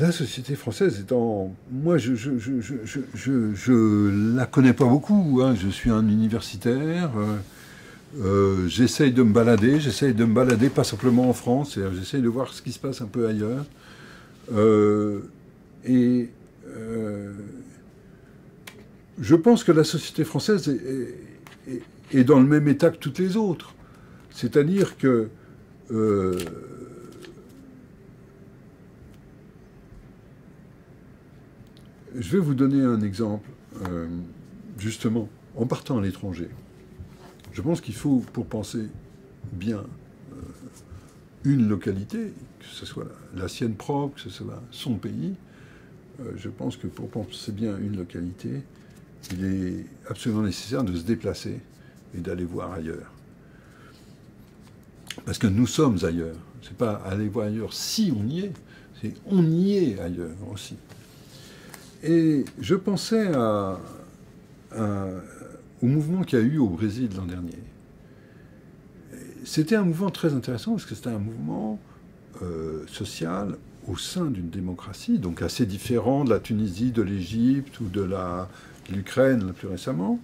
la société française étant. Moi, je je, la connais pas beaucoup. Hein. Je suis un universitaire. Euh, euh, j'essaye de me balader. J'essaye de me balader pas simplement en France. J'essaye de voir ce qui se passe un peu ailleurs. Euh, et je pense que la société française est, dans le même état que toutes les autres. C'est-à-dire que Je vais vous donner un exemple, euh, justement, en partant à l'étranger. Je pense qu'il faut, pour penser bien euh, une localité, que ce soit la, sienne propre, que ce soit son pays, euh, je pense que pour penser bien une localité, il est absolument nécessaire de se déplacer et d'aller voir ailleurs. Parce que nous sommes ailleurs. C'est pas aller voir ailleurs si on y est, c'est on y est ailleurs aussi. Et je pensais au mouvement qu'il y a eu au Brésil l'an dernier. C'était un mouvement très intéressant parce que c'était un mouvement euh, social au sein d'une démocratie, donc assez différent de la Tunisie, de l'Égypte ou de l'Ukraine plus récemment,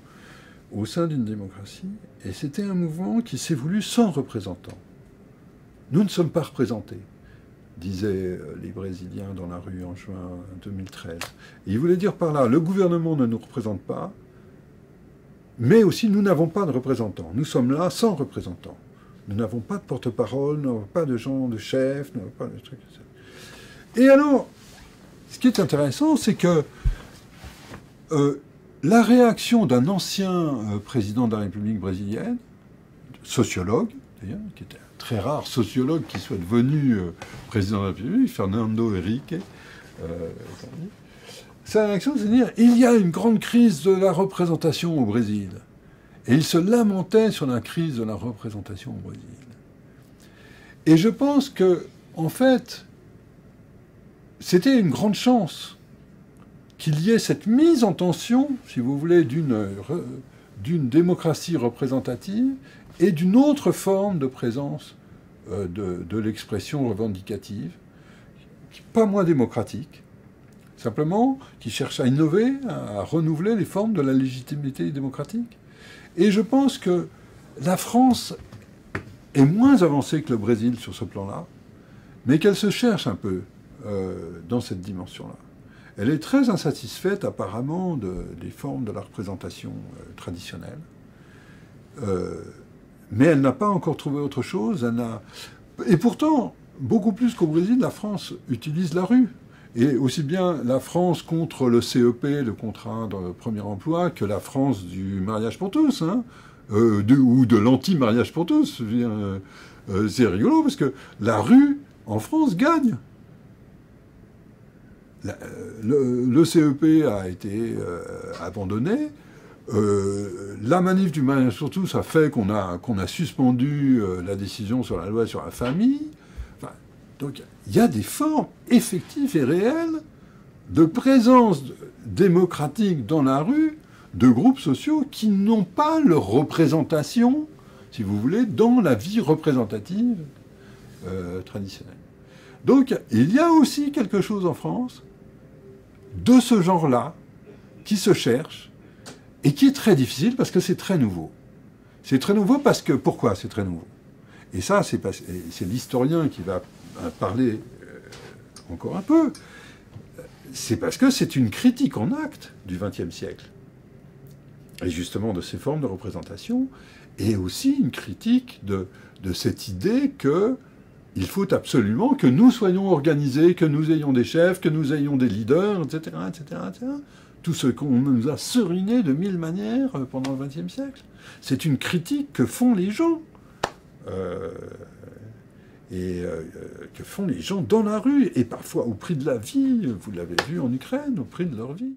au sein d'une démocratie. Et c'était un mouvement qui s'est voulu sans représentants. Nous ne sommes pas représentés disaient euh, les Brésiliens dans la rue en juin 2013. Et il voulait dire par là, le gouvernement ne nous représente pas, mais aussi nous n'avons pas de représentants. Nous sommes là sans représentants. Nous n'avons pas de porte-parole, nous n'avons pas de gens, de chefs, nous n'avons pas de trucs. Et alors, ce qui est intéressant, c'est que euh, la réaction d'un ancien euh, président de la République brésilienne, sociologue qui était très rare sociologue qui soit devenu euh, président de la République, Fernando Henrique. Euh, sa réaction, c'est de dire il y a une grande crise de la représentation au Brésil. Et il se lamentait sur la crise de la représentation au Brésil. Et je pense que, en fait, c'était une grande chance qu'il y ait cette mise en tension, si vous voulez, d'une d'une démocratie représentative et d'une autre forme de présence euh, de, l'expression revendicative, pas moins démocratique, simplement qui cherche à innover, à renouveler les formes de la légitimité démocratique. Et je pense que la France est moins avancée que le Brésil sur ce plan-là, mais qu'elle se cherche un peu euh, dans cette dimension-là. Elle est très insatisfaite apparemment de, des formes de la représentation euh, traditionnelle. Euh, mais elle n'a pas encore trouvé autre chose. Elle. Et pourtant, beaucoup plus qu'au Brésil, la France utilise la rue. Et aussi bien la France contre le CEP, le contrat de premier emploi, que la France du mariage pour tous, hein, euh, ou de l'anti-mariage pour tous. C'est rigolo parce que la rue en France gagne. La, le, CEP a été euh, abandonné. Euh, la manif du mariage pour tous a fait qu'on a, qu'on a suspendu euh, la décision sur la loi sur la famille. Donc il y a des formes effectives et réelles de présence démocratique dans la rue de groupes sociaux qui n'ont pas leur représentation, si vous voulez, dans la vie représentative euh, traditionnelle. Donc il y a aussi quelque chose en France de ce genre-là qui se cherche et qui est très difficile parce que c'est très nouveau. C'est très nouveau parce que pourquoi c'est très nouveau? Et ça, c'est l'historien qui va parler euh, encore un peu. C'est parce que c'est une critique en acte du XXe siècle et justement de ces formes de représentation et aussi une critique de, de cette idée que il faut absolument que nous soyons organisés, que nous ayons des chefs, que nous ayons des leaders, etc., etc., tout ce qu'on nous a seriné de mille manières pendant le XXe siècle. C'est une critique que font les gens. Euh, et euh, que font les gens dans la rue, et parfois au prix de la vie, vous l'avez vu en Ukraine, au prix de leur vie.